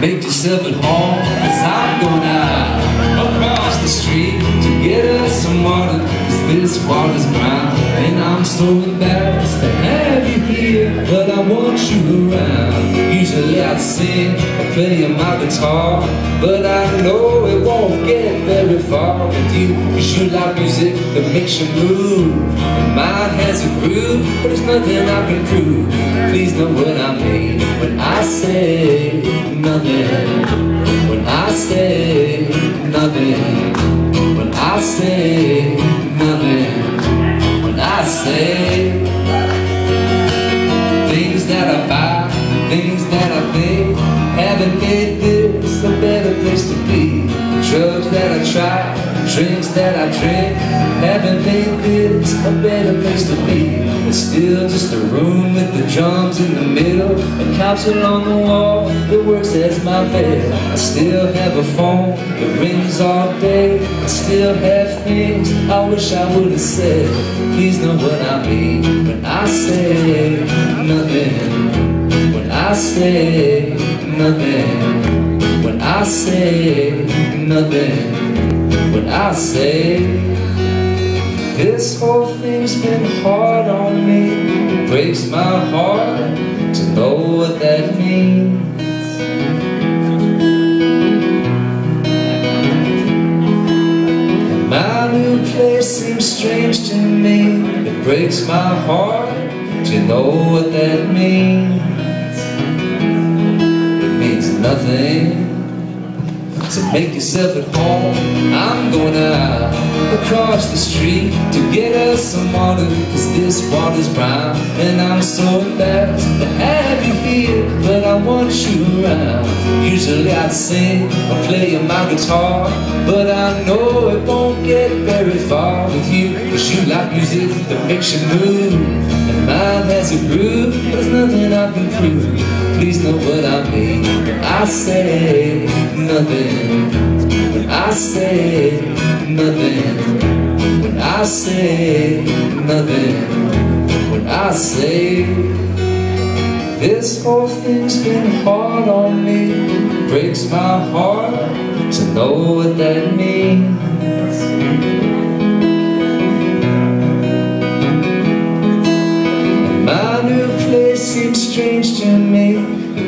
Make yourself at home, cause I'm going out across the street to get us some water, cause this water's brown. And I'm so embarrassed to have you here, but I want you around. Usually I'd sing or play on my guitar, but I know it won't get very far with you, cause you like music that makes you move. And mine has a groove, but there's nothing I can prove. Please know what I mean nothing. When I say nothing. When I say nothing. When I say things that I buy, things that I think haven't made this a better place to be. Drugs that I try, drinks that I drink haven't made this a better place to be. It's still just a room with the drums in the couch along the wall that works as my bed. I still have a phone that rings all day. I still have things I wish I would have said. Please know what I mean when I say nothing. When I say nothing. When I say nothing. When I say this whole thing's been hard on me. It breaks my heart new place seems strange to me. It breaks my heart to know what that means. It means nothing. So make yourself at home. I'm going out across the street to get us some water, cause this water's brown. And I'm so embarrassed to have you here, but I want you around. Usually I'd sing or play my guitar, but I know it won't like music that makes you move. And mine has a groove, there's nothing I can prove. Please know what I mean when I say nothing. When I say nothing. When I say nothing. When I say this whole thing's been hard on me. Breaks my heart to know what that means.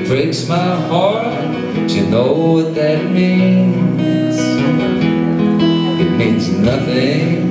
Breaks my heart. You know what that means? It means nothing.